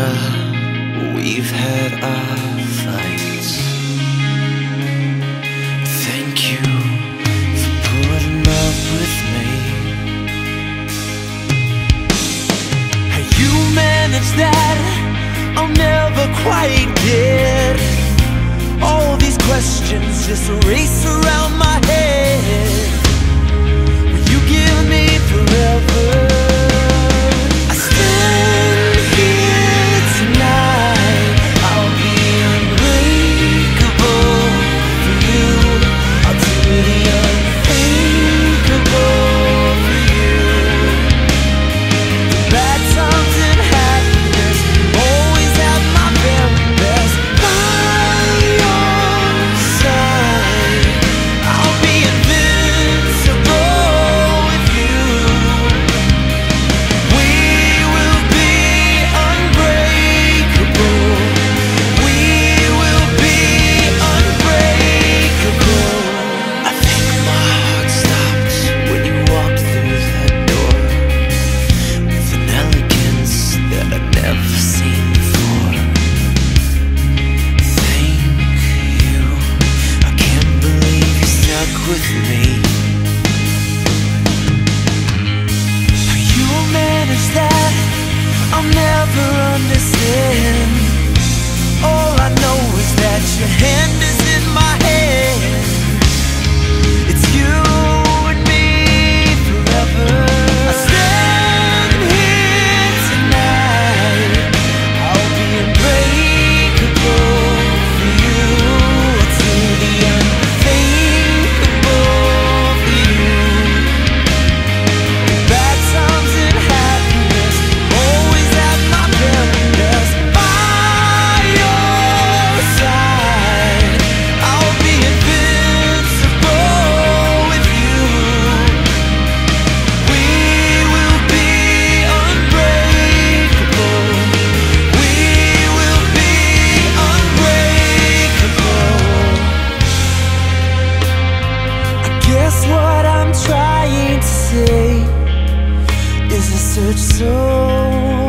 better what I'm trying to say. Is a search so